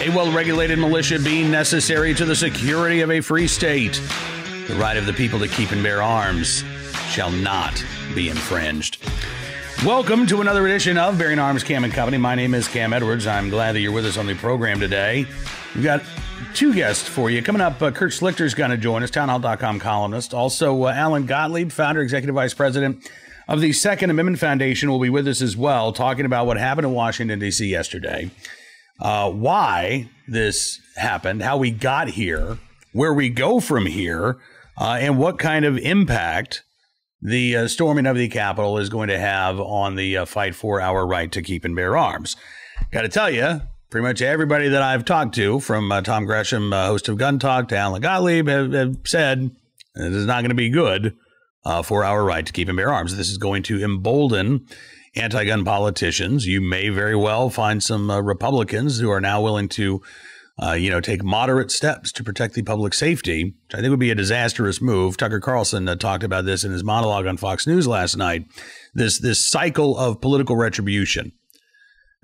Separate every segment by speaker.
Speaker 1: A well regulated militia being necessary to the security of a free state. The right of the people to keep and bear arms shall not be infringed. Welcome to another edition of Bearing Arms Cam and Company. My name is Cam Edwards. I'm glad that you're with us on the program today. We've got two guests for you. Coming up, uh, Kurt Schlichter's going to join us, townhall.com columnist. Also, uh, Alan Gottlieb, founder, executive vice president of the Second Amendment Foundation, will be with us as well, talking about what happened in Washington, D.C. yesterday uh, why this happened, how we got here, where we go from here, uh, and what kind of impact the uh, storming of the Capitol is going to have on the uh, fight for our right to keep and bear arms. Got to tell you, pretty much everybody that I've talked to, from uh, Tom Gresham, uh, host of Gun Talk, to Alan Gottlieb, have, have said is not going to be good for our right to keep and bear arms. This is going to embolden anti gun politicians. You may very well find some uh, Republicans who are now willing to. Uh, you know, take moderate steps to protect the public safety, which I think would be a disastrous move. Tucker Carlson uh, talked about this in his monologue on Fox News last night. This this cycle of political retribution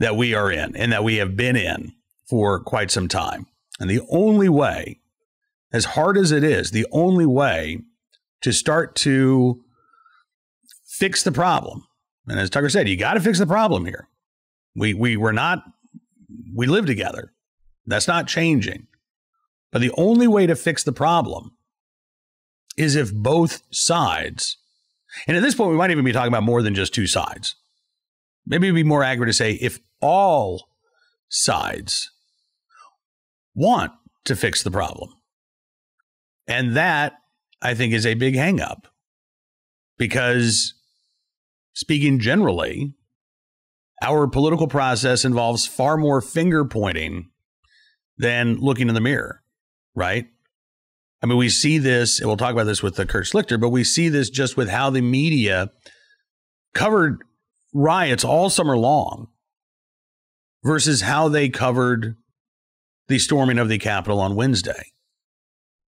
Speaker 1: that we are in and that we have been in for quite some time. And the only way, as hard as it is, the only way to start to fix the problem and as Tucker said, you got to fix the problem here. We we were not we live together. That's not changing. But the only way to fix the problem is if both sides, and at this point, we might even be talking about more than just two sides. Maybe it'd be more accurate to say if all sides want to fix the problem. And that, I think, is a big hangup because speaking generally, our political process involves far more finger pointing than looking in the mirror, right? I mean, we see this, and we'll talk about this with the Kurt Schlichter, but we see this just with how the media covered riots all summer long versus how they covered the storming of the Capitol on Wednesday.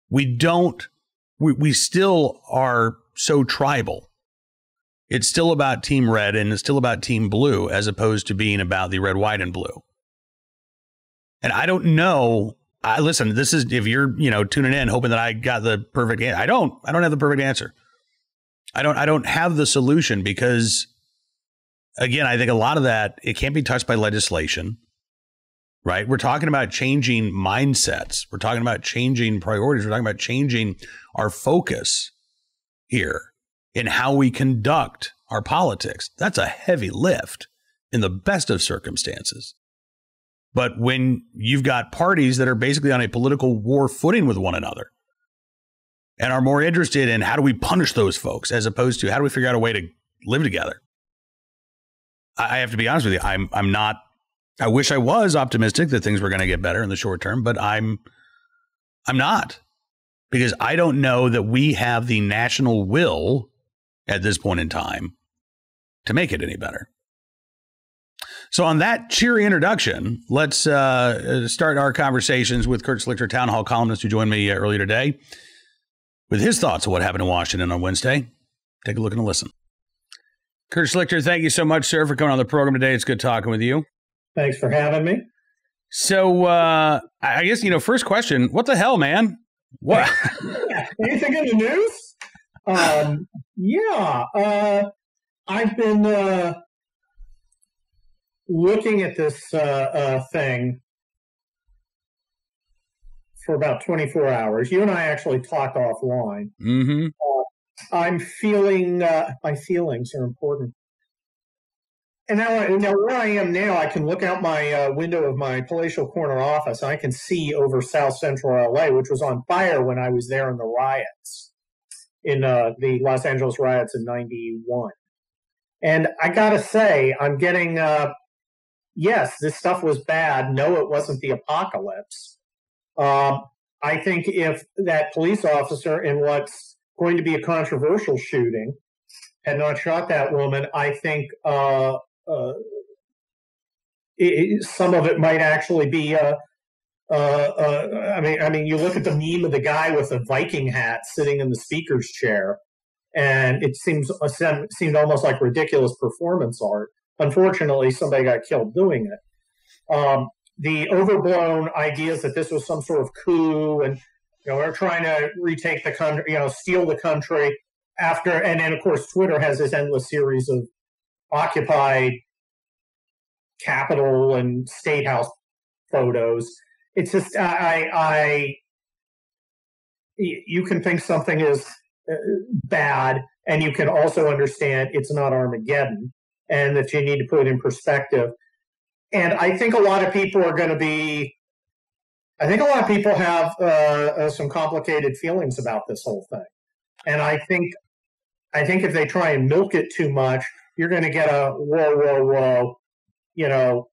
Speaker 1: We don't, we, we still are so tribal it's still about Team Red and it's still about Team Blue as opposed to being about the red, white, and blue. And I don't know. I listen. This is if you're you know tuning in hoping that I got the perfect answer. I don't. I don't have the perfect answer. I don't. I don't have the solution because, again, I think a lot of that it can't be touched by legislation. Right? We're talking about changing mindsets. We're talking about changing priorities. We're talking about changing our focus here in how we conduct our politics. That's a heavy lift in the best of circumstances. But when you've got parties that are basically on a political war footing with one another and are more interested in how do we punish those folks as opposed to how do we figure out a way to live together, I have to be honest with you. I'm I'm not. I wish I was optimistic that things were going to get better in the short term, but I'm I'm not because I don't know that we have the national will at this point in time to make it any better. So, on that cheery introduction, let's uh, start our conversations with Kurt Schlichter, town hall columnist, who joined me uh, earlier today, with his thoughts on what happened in Washington on Wednesday. Take a look and a listen. Kurt Schlichter, thank you so much, sir, for coming on the program today. It's good talking with you.
Speaker 2: Thanks for having me.
Speaker 1: So, uh, I guess you know, first question: What the hell, man? What?
Speaker 2: Anything in the news? Um, yeah, uh, I've been uh, looking at this uh, uh thing for about 24 hours. You and I actually talked offline.
Speaker 1: Mm-hmm.
Speaker 2: Uh, I'm feeling, uh, my feelings are important. And now, now where I am now, I can look out my window of my palatial corner office and I can see over South Central LA, which was on fire when I was there in the riots in uh, the Los Angeles riots in 91. And I gotta say, I'm getting, uh, yes, this stuff was bad. No, it wasn't the apocalypse. Um, I think if that police officer in what's going to be a controversial shooting had not shot that woman, I think uh, uh, it, some of it might actually be uh, uh, uh, I mean, I mean, you look at the meme of the guy with a Viking hat sitting in the speaker's chair, and it seems seemed almost like ridiculous performance art. Unfortunately, somebody got killed doing it. Um, the overblown ideas that this was some sort of coup and you know we're trying to retake the country, you know, steal the country after, and then of course Twitter has this endless series of occupied Capitol and State House photos. It's just I, I, you can think something is uh, bad, and you can also understand it's not Armageddon, and that you need to put it in perspective. And I think a lot of people are going to be. I think a lot of people have uh, uh, some complicated feelings about this whole thing, and I think, I think if they try and milk it too much, you're going to get a whoa, whoa, whoa, you know,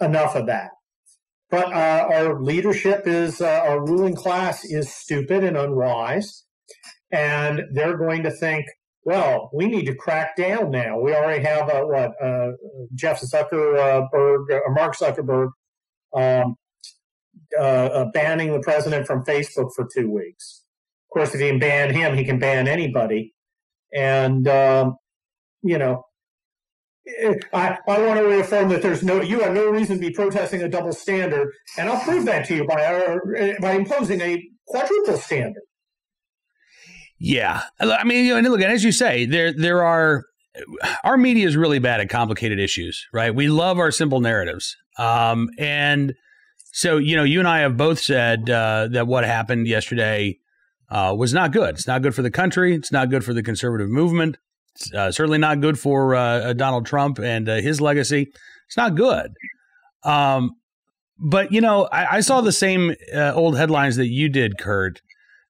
Speaker 2: enough of that. But uh, our leadership is, uh, our ruling class is stupid and unwise. And they're going to think, well, we need to crack down now. We already have a, what, uh, Jeff Zuckerberg, uh, Mark Zuckerberg, um, uh, uh, banning the president from Facebook for two weeks. Of course, if he can ban him, he can ban anybody. And, um, you know, I, I want to reaffirm that there's no you have no reason to be protesting a double standard, and I'll prove that to you by uh, by imposing a quadruple standard.
Speaker 1: Yeah, I mean, you know, look, as you say, there there are our media is really bad at complicated issues, right? We love our simple narratives, um, and so you know, you and I have both said uh, that what happened yesterday uh, was not good. It's not good for the country. It's not good for the conservative movement. Uh, certainly not good for uh, uh, Donald Trump and uh, his legacy. It's not good. Um, but you know, I, I saw the same uh, old headlines that you did, Kurt,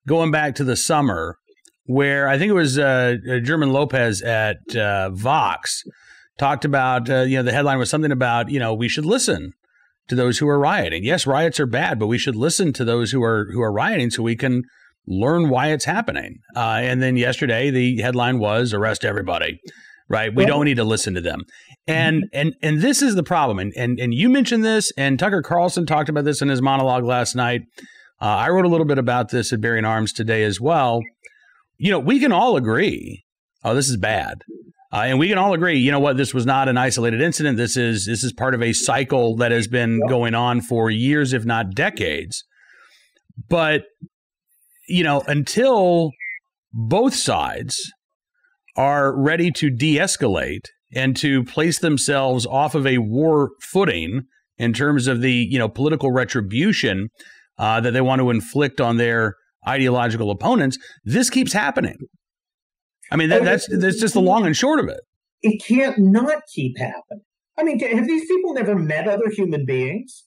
Speaker 1: going back to the summer, where I think it was uh, German Lopez at Vox talked about. you know, the headline was something about you know we should listen to those who are rioting. Yes, riots are bad, but we should listen to those who are who are rioting so we can learn why it's happening. Uh, and then yesterday, the headline was arrest everybody. Right, we don't need to listen to them, and mm-hmm. and and this is the problem. And and and you mentioned this, and Tucker Carlson talked about this in his monologue last night. Uh, I wrote a little bit about this at Bearing Arms today as well. You know, we can all agree, oh, this is bad. Uh, and we can all agree, you know what, this was not an isolated incident. This is this is part of a cycle that has been going on for years, if not decades. But you know, until both sides are ready to de escalate and to place themselves off of a war footing in terms of the, you know, political retribution uh, that they want to inflict on their ideological opponents, this keeps happening. I mean, that, that's that's just the long and short of it.
Speaker 2: It can't not keep happening. I mean, have these people never met other human beings?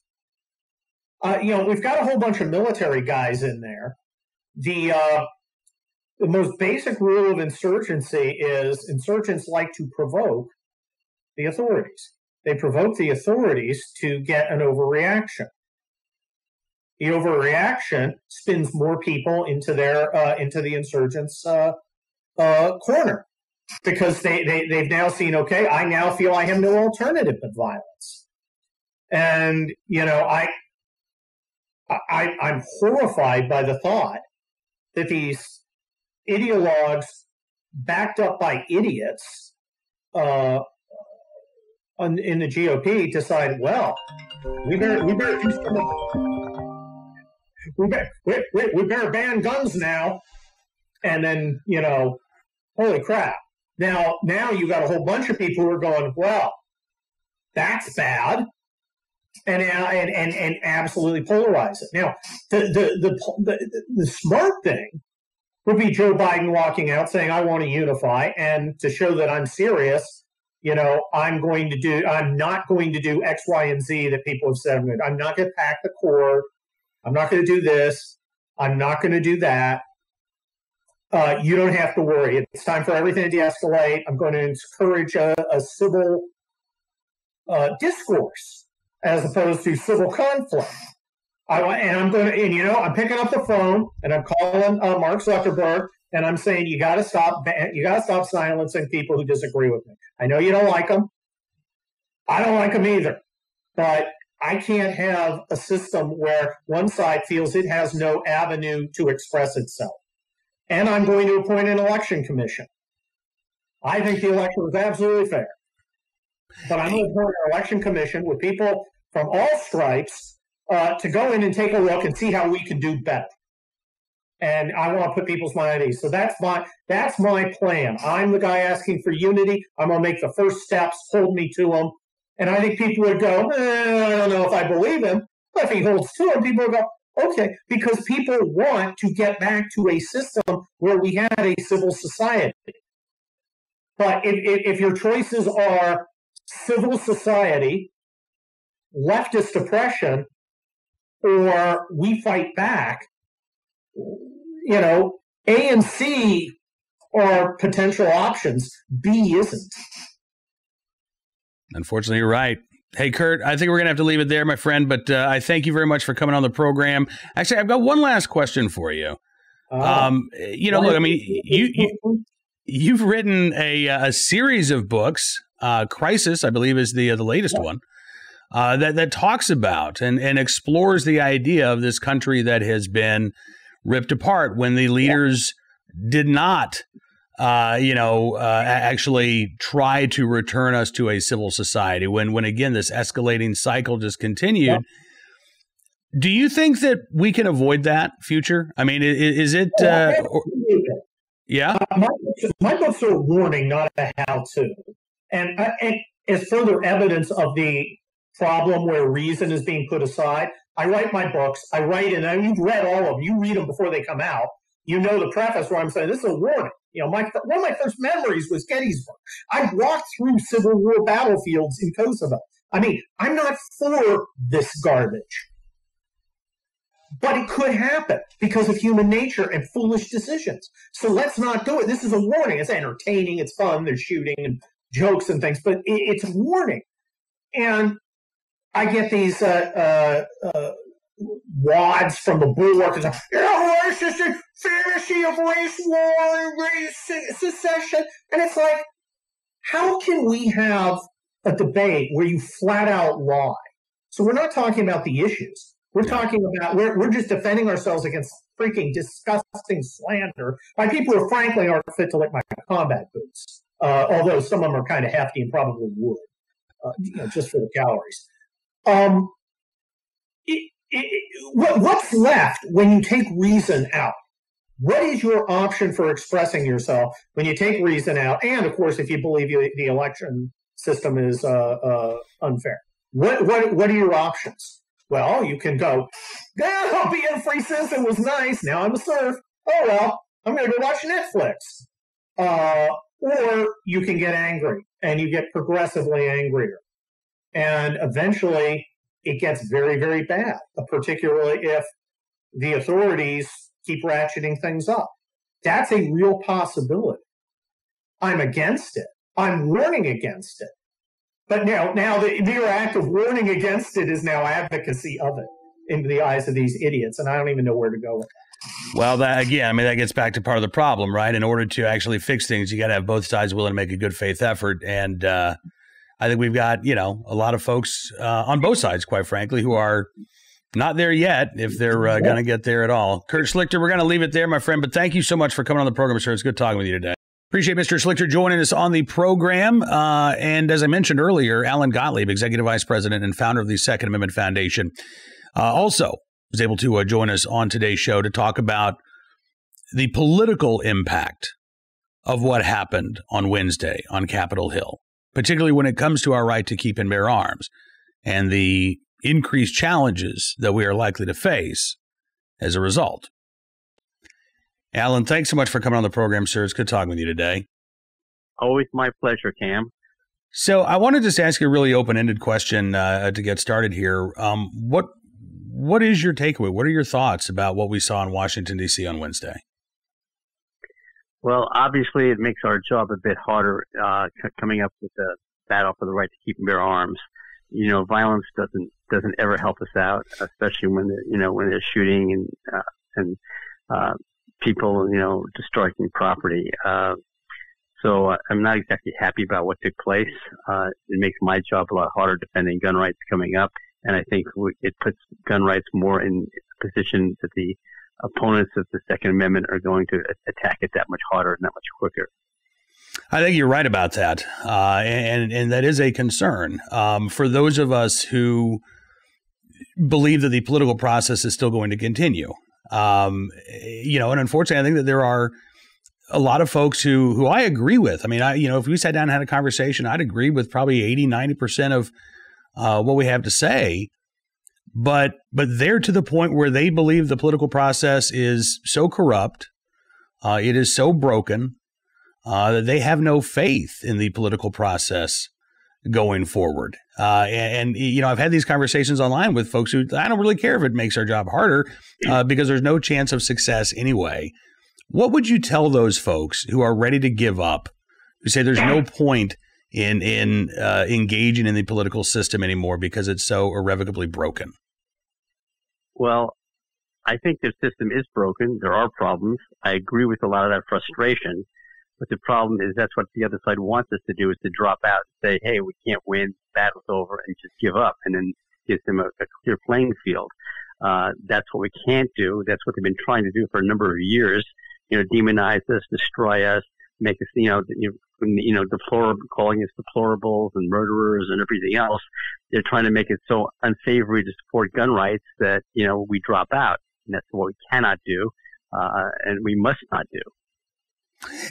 Speaker 2: Uh, you know, we've got a whole bunch of military guys in there the uh, the most basic rule of insurgency is insurgents like to provoke the authorities. They provoke the authorities to get an overreaction. The overreaction spins more people into their uh, into the insurgents' uh, uh, corner because they, they they've now seen okay, I now feel I have no alternative but violence, and you know I I I'm horrified by the thought that these ideologues backed up by idiots uh, in the GOP decide, well, we better we better. We better we, we better ban guns now, and then you know, holy crap! Now now you got a whole bunch of people who are going, well, that's bad and and and, and absolutely polarize it. Now, the the, the the the smart thing would be Joe Biden walking out saying, "I want to unify," and to show that I'm serious. You know, I'm going to do. I'm not going to do X, Y, and Z that people have said. I'm, not going to pack the cord. I'm not going to do this. I'm not going to do that. Uh, you don't have to worry. It's time for everything to de-escalate. I'm going to encourage a, a civil uh, discourse as opposed to civil conflict. I, and I'm going to, and you know, I'm picking up the phone and I'm calling uh, Mark Zuckerberg and I'm saying you got to stop, you got to stop silencing people who disagree with me. I know you don't like them. I don't like them either, but I can't have a system where one side feels it has no avenue to express itself. And I'm going to appoint an election commission. I think the election was absolutely fair. But I'm going to appoint an election commission with people from all stripes uh, to go in and take a look and see how we can do better. And I want to put people's mind at ease. So that's my that's my plan. I'm the guy asking for unity. I'm going to make the first steps. Hold me to them. And I think people would go, eh, I don't know if I believe him. But if he holds to them, people would go, okay, because people want to get back to a system where we had a civil society. But if, if, if your choices are civil society, leftist oppression, or we fight back, you know, A and C are potential options. B isn't.
Speaker 1: Unfortunately, you're right. Hey, Kurt, I think we're going to have to leave it there, my friend, but uh, I thank you very much for coming on the program. Actually, I've got one last question for you. Uh, um, you know, look, I mean, you, you you've written a, a series of books. Uh, Crisis, I believe, is the uh, the latest one uh, that that talks about and and explores the idea of this country that has been ripped apart when the leaders did not uh, you know, uh, actually try to return us to a civil society. When, when again, this escalating cycle just continued. Yep. Do you think that we can avoid that future? I mean, is, is it? Uh, or, yeah.
Speaker 2: Uh, my, my, books are a warning, not a how-to, and, uh, and as further evidence of the problem where reason is being put aside. I write my books. I write, and you've read all of them. You read them before they come out. You know the preface where I'm saying this is a warning. You know, my one of my first memories was Gettysburg. I walked through Civil War battlefields in Kosovo. I mean, I'm not for this garbage. But it could happen because of human nature and foolish decisions. So let's not do it. This is a warning. It's entertaining, it's fun, there's shooting and jokes and things, but it's a warning. And I get these uh, uh, uh, wads from the bulwark you know, racist fantasy of race war and race secession. And it's like, how can we have a debate where you flat out lie? So we're not talking about the issues. We're talking about, we're, we're just defending ourselves against freaking disgusting slander by people who frankly aren't fit to lick my combat boots. Uh, although some of them are kind of hefty and probably would, uh, you know, just for the calories. Um, it, what, what's left when you take reason out? What is your option for expressing yourself when you take reason out? And of course, if you believe you, the election system is uh, uh, unfair, what, what what are your options? Well, you can go, oh, being a free citizen was nice. Now I'm a serf. Oh well, I'm going to go watch Netflix. Uh, or you can get angry, and you get progressively angrier, and eventually it gets very, very bad, particularly if the authorities keep ratcheting things up. That's a real possibility. I'm against it. I'm warning against it. But now, now the mere act of warning against it is now advocacy of it in the eyes of these idiots, and I don't even know where to go with that.
Speaker 1: Well, that again, I mean, that gets back to part of the problem, right? In order to actually fix things, you got to have both sides willing to make a good faith effort, and uh, I think we've got, you know, a lot of folks uh, on both sides, quite frankly, who are not there yet, if they're uh, going to get there at all. Kurt Schlichter, we're going to leave it there, my friend. But thank you so much for coming on the program, sir. It's good talking with you today. Appreciate Mr. Schlichter joining us on the program. Uh, and as I mentioned earlier, Alan Gottlieb, Executive Vice President and founder of the Second Amendment Foundation, uh, also was able to uh, join us on today's show to talk about the political impact of what happened on Wednesday on Capitol Hill particularly when it comes to our right to keep and bear arms and the increased challenges that we are likely to face as a result. Alan, thanks so much for coming on the program, sir. It's good talking with you today.
Speaker 3: Always my pleasure, Cam.
Speaker 1: So, I wanted to just ask you a really open-ended question uh, to get started here. Um, what what is your takeaway? What are your thoughts about what we saw in Washington D.C. on Wednesday?
Speaker 3: Well, obviously, it makes our job a bit harder uh, c- coming up with the battle for the right to keep and bear arms. You know, violence doesn't doesn't ever help us out, especially when you know when there's shooting and uh, and uh, people you know destroying property. Uh, so uh, I'm not exactly happy about what took place. Uh, it makes my job a lot harder defending gun rights coming up, and I think it puts gun rights more in a position that the opponents of the Second Amendment are going to attack it that much harder and that much quicker.
Speaker 1: I think you're right about that, uh, and and that is a concern um, for those of us who believe that the political process is still going to continue. Um, you know, and unfortunately, I think that there are a lot of folks who who I agree with. I mean, I you know, if we sat down and had a conversation, I'd agree with probably 80, 90% of uh, what we have to say. But but they're to the point where they believe the political process is so corrupt, uh, it is so broken uh, that they have no faith in the political process going forward. Uh, and, and, you know, I've had these conversations online with folks who I don't really care if it makes our job harder uh, because there's no chance of success anyway. What would you tell those folks who are ready to give up, who say there's no point in in uh, engaging in the political system anymore because it's so irrevocably broken?
Speaker 3: Well, I think the system is broken. There are problems. I agree with a lot of that frustration. But the problem is that's what the other side wants us to do is to drop out and say, hey, we can't win, battle's over, and just give up, and then gives them a, a clear playing field. Uh, that's what we can't do. That's what they've been trying to do for a number of years. You know, demonize us, destroy us, make us, you know, you, know, deplorable, calling us deplorables and murderers and everything else. They're trying to make it so unsavory to support gun rights that, you know, we drop out. And that's what we cannot do, uh, and we must not do.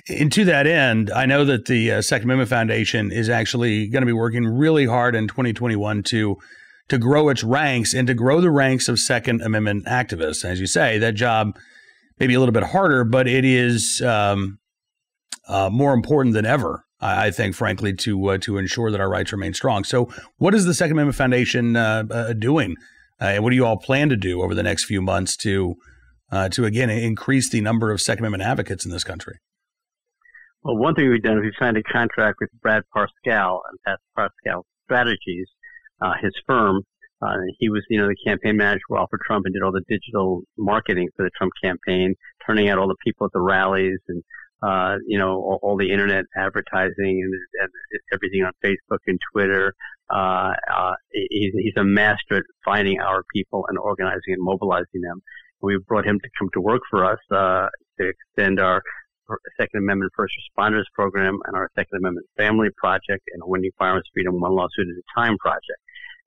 Speaker 1: And to that end, I know that the uh, Second Amendment Foundation is actually going to be working really hard in 2021 to to grow its ranks and to grow the ranks of Second Amendment activists. As you say, that job may be a little bit harder, but it is um, uh, more important than ever. I, I think, frankly, to uh, to ensure that our rights remain strong. So, what is the Second Amendment Foundation uh, uh, doing, uh, and what do you all plan to do over the next few months to to again increase the number of Second Amendment advocates in this country?
Speaker 3: Well, one thing we've done is we signed a contract with Brad Parscale and that's Parscale Strategies, his firm. Uh, he was, you know, the campaign manager for for Trump and did all the digital marketing for the Trump campaign, turning out all the people at the rallies and, uh, you know, all, all, the internet advertising and, and, everything on Facebook and Twitter. Uh, uh, he's, he's a master at finding our people and organizing and mobilizing them. We brought him to come to work for us, uh, to extend our Second Amendment First Responders Program and our Second Amendment Family Project and Winning Firearms Freedom One Lawsuit at a Time project.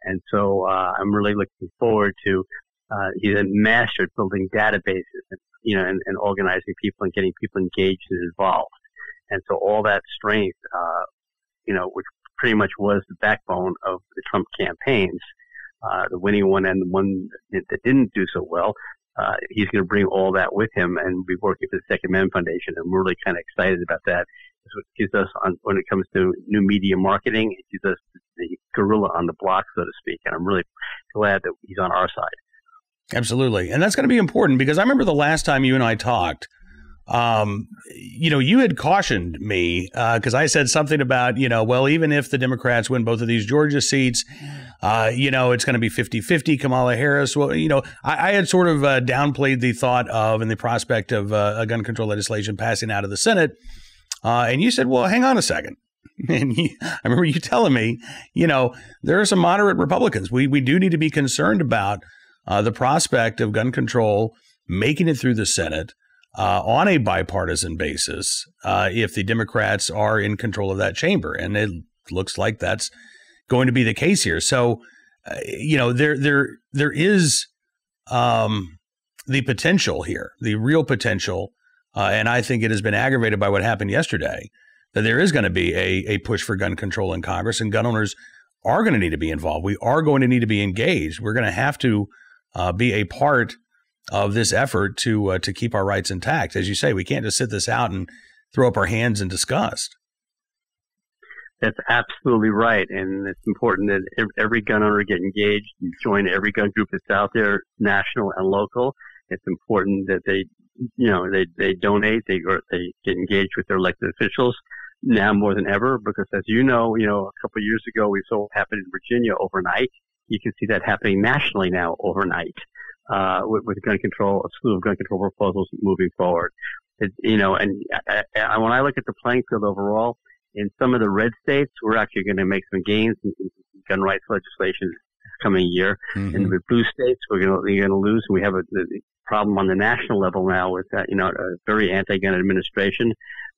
Speaker 3: And so uh, I'm really looking forward to. Uh, he's a master at building databases and you know and, and, organizing people and getting people engaged and involved. And so all that strength, uh, you know, which pretty much was the backbone of the Trump campaigns, uh, the winning one and the one that, didn't do so well, uh, he's going to bring all that with him and be working for the Second Amendment Foundation. And we're really kind of excited about that. It gives us, on, when it comes to new media marketing, it gives us the gorilla on the block, so to speak. And I'm really glad that he's on our side.
Speaker 1: Absolutely. And that's going to be important because I remember the last time you and I talked, um, you know, you had cautioned me because uh, I said something about, you know, well, even if the Democrats win both of these Georgia seats, uh, you know, it's going to be 50 50 Kamala Harris. Well, you know, I, I had sort of uh, downplayed the thought of and the prospect of uh, a gun control legislation passing out of the Senate. Uh, and you said, well, hang on a second. And I remember you telling me, you know, there are some moderate Republicans. We, we do need to be concerned about uh, the prospect of gun control making it through the Senate uh, on a bipartisan basis uh, if the Democrats are in control of that chamber. And it looks like that's going to be the case here. So, uh, you know, there there there is um, the potential here, the real potential, uh, and I think it has been aggravated by what happened yesterday. That there is going to be a, a push for gun control in Congress, and gun owners are going to need to be involved. We are going to need to be engaged. We're going to have to uh, be a part of this effort to uh, to keep our rights intact. As you say, we can't just sit this out and throw up our hands in disgust.
Speaker 3: That's absolutely right, and it's important that every gun owner get engaged, join every gun group that's out there, national and local. It's important that they, you know, they they donate, they or they get engaged with their elected officials now more than ever, because as you know, you know, a couple of years ago we saw what happened in Virginia overnight. You can see that happening nationally now overnight uh, with, with gun control, a slew of gun control proposals moving forward. It, you know, and I, I, when I look at the playing field overall, in some of the red states, we're actually going to make some gains in, in gun rights legislation this coming year. Mm-hmm. In the blue states, we're going to, lose. We have a, problem on the national level now with, uh, you know, a very anti-gun administration.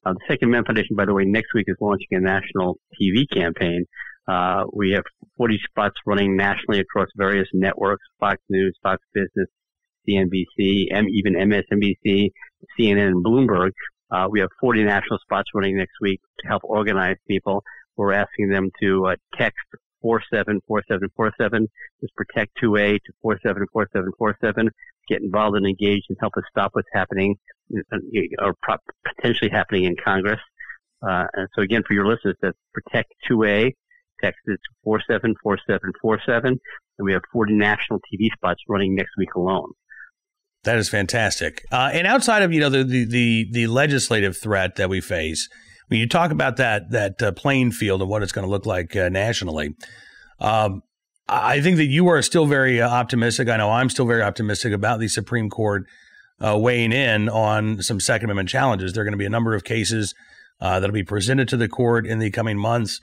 Speaker 3: Uh, the Second Amendment Foundation, by the way, next week is launching a national TV campaign. Uh, we have 40 spots running nationally across various networks, Fox News, Fox Business, CNBC, M, even MSNBC, CNN, and Bloomberg. Uh, we have 40 national spots running next week to help organize people. We're asking them to uh, text 474747, just protect 2A to 474747, get involved and engaged and help us stop what's happening uh, or potentially happening in Congress. Uh, and so again, for your listeners, that's protect 2A, text it to 474747, and we have 40 national TV spots running next week alone.
Speaker 1: That is fantastic. Uh, and outside of you know the, the, the the legislative threat that we face, when you talk about that that uh, playing field and what it's going to look like uh, nationally, um, I think that you are still very uh, optimistic. I know I'm still very optimistic about the Supreme Court uh, weighing in on some Second Amendment challenges. There are going to be a number of cases uh, that'll be presented to the court in the coming months,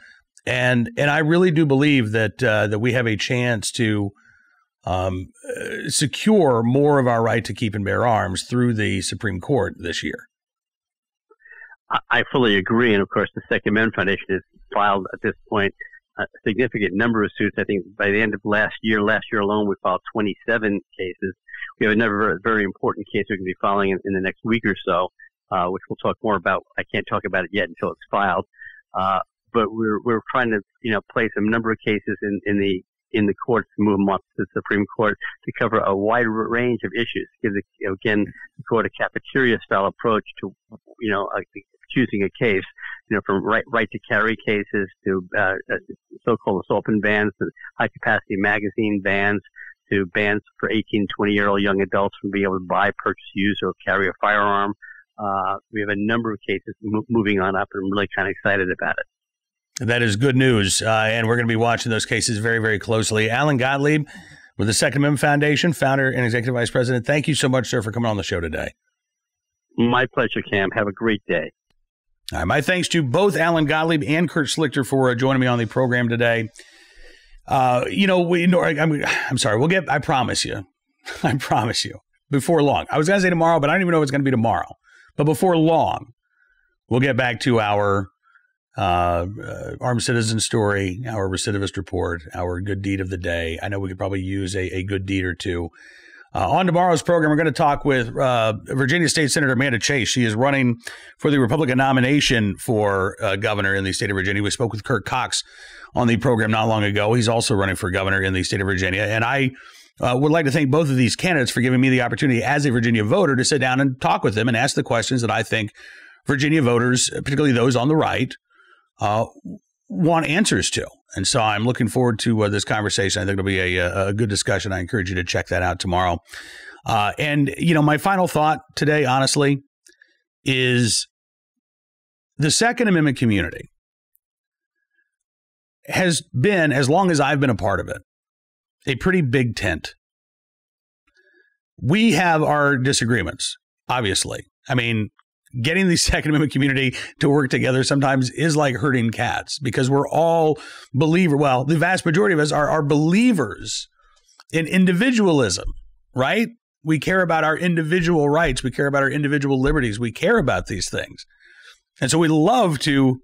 Speaker 1: and and I really do believe that that we have a chance to um, uh, secure more of our right to keep and bear arms through the Supreme Court this year.
Speaker 3: I fully agree. And of course, the Second Amendment Foundation has filed at this point a significant number of suits. I think by the end of last year, last year alone, we filed 27 cases. We have another very important case we're going to be filing in, in the next week or so, uh, which we'll talk more about. I can't talk about it yet until it's filed. Uh, but we're, we're trying to, you know, place a number of cases in, in the in the courts to move them up to the Supreme Court to cover a wide range of issues. Give again the court a cafeteria style approach to you know choosing a case. You know, from right right to carry cases to uh, uh so-called assault and bans to high capacity magazine bans to bans for 18, 20 year old young adults from being able to buy, purchase, use, or carry a firearm. Uh, we have a number of cases mo- moving on up, and I'm really kind of excited about it.
Speaker 1: That is good news. Uh, and we're going to be watching those cases very, very closely. Alan Gottlieb with the Second Amendment Foundation, founder and executive vice president. Thank you so much, sir, for coming on the show today.
Speaker 3: My pleasure, Cam. Have a great day.
Speaker 1: All right, my thanks to both Alan Gottlieb and Kurt Schlichter for uh, joining me on the program today. Uh, you know, we, I'm, I'm sorry. We'll get. I promise you. I promise you. Before long, I was going to say tomorrow, but I don't even know if it's going to be tomorrow. But before long, we'll get back to our uh, uh, armed citizen story, our recidivist report, our good deed of the day. I know we could probably use a, a good deed or two. Uh, on tomorrow's program, we're going to talk with uh, Virginia State Senator Amanda Chase. She is running for the Republican nomination for uh, governor in the state of Virginia. We spoke with Kirk Cox on the program not long ago. He's also running for governor in the state of Virginia. And I would like to thank both of these candidates for giving me the opportunity as a Virginia voter to sit down and talk with them and ask the questions that I think Virginia voters, particularly those on the right, uh, want answers to. And so I'm looking forward to uh, this conversation. I think it'll be a, a, good discussion. I encourage you to check that out tomorrow. Uh, and, you know, my final thought today, honestly, is the Second Amendment community has been, as long as I've been a part of it, a pretty big tent. We have our disagreements, obviously. I mean, getting the Second Amendment community to work together sometimes is like herding cats because we're all believer. Well, the vast majority of us are, are believers in individualism, right? We care about our individual rights. We care about our individual liberties. We care about these things. And so we love to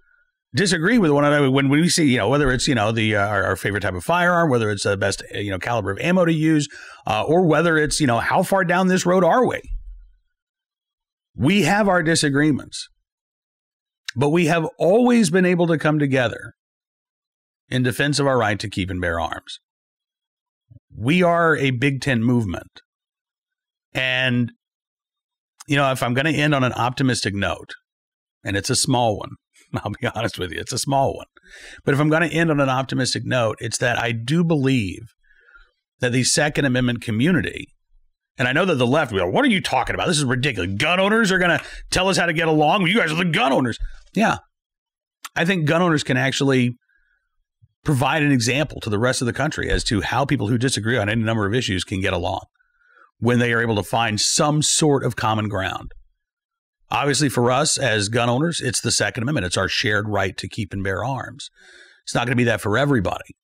Speaker 1: disagree with one another when we see, you know, whether it's, you know, the uh, our, our, favorite type of firearm, whether it's the best, you know, caliber of ammo to use, uh, or whether it's, you know, how far down this road are we? We have our disagreements, but we have always been able to come together in defense of our right to keep and bear arms. We are a Big Tent movement. And, you know, if I'm going to end on an optimistic note, and it's a small one, I'll be honest with you, it's a small one. But if I'm going to end on an optimistic note, it's that I do believe that the Second Amendment community and I know that the left will, what are you talking about? This is ridiculous. Gun owners are going to tell us how to get along. You guys are the gun owners. Yeah. I think gun owners can actually provide an example to the rest of the country as to how people who disagree on any number of issues can get along when they are able to find some sort of common ground. Obviously, for us as gun owners, it's the Second Amendment. It's our shared right to keep and bear arms. It's not going to be that for everybody,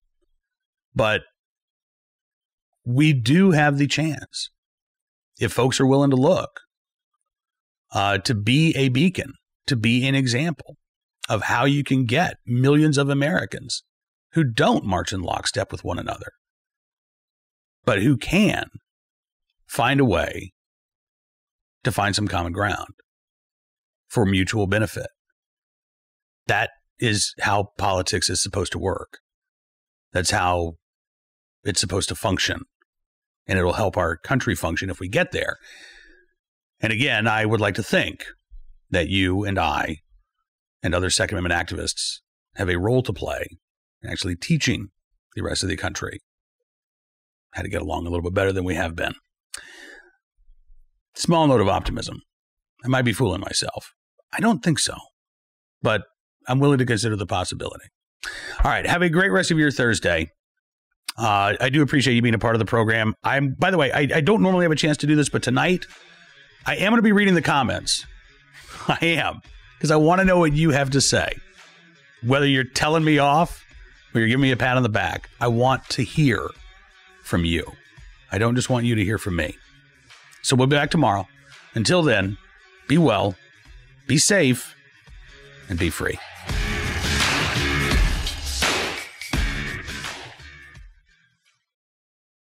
Speaker 1: but we do have the chance if folks are willing to look, uh, to be a beacon, to be an example of how you can get millions of Americans who don't march in lockstep with one another, but who can find a way to find some common ground for mutual benefit. That is how politics is supposed to work. That's how it's supposed to function. And it'll help our country function if we get there. And again, I would like to think that you and I and other Second Amendment activists have a role to play in actually teaching the rest of the country how to get along a little bit better than we have been. Small note of optimism. I might be fooling myself. I don't think so, but I'm willing to consider the possibility. All right. Have a great rest of your Thursday. Uh, I do appreciate you being a part of the program. I'm, by the way, I, I don't normally have a chance to do this, but tonight I am going to be reading the comments. I am because I want to know what you have to say. Whether you're telling me off or you're giving me a pat on the back, I want to hear from you. I don't just want you to hear from me. So we'll be back tomorrow. Until then, be well, be safe, and be free.